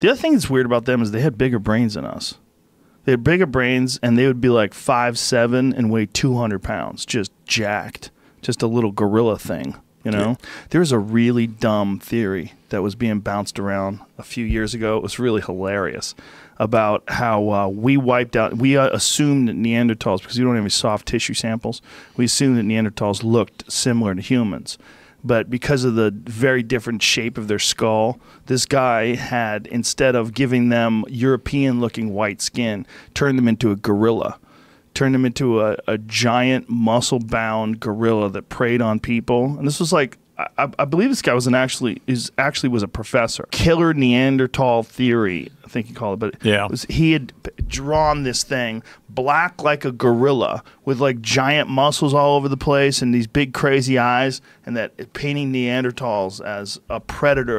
The other thing that's weird about them is they had bigger brains than us. They had bigger brains, and they would be like five seven and weigh two hundred pounds, just jacked, just a little gorilla thing. You know, there was a really dumb theory that was being bounced around a few years ago. It was really hilarious about how uh, we wiped out. We uh, assumed that Neanderthals, because we don't have any soft tissue samples, we assumed that Neanderthals looked similar to humans. But because of the very different shape of their skull, this guy had, instead of giving them European looking white skin, turned them into a gorilla turned him into a, a giant muscle bound gorilla that preyed on people. And this was like I, I, believe this guy was an actually is actually was a professor. Killer Neanderthal theory, I think he called it. But Yeah. it was, he had drawn this thing black like a gorilla with like giant muscles all over the place and these big crazy eyes, and that painting Neanderthals as a predator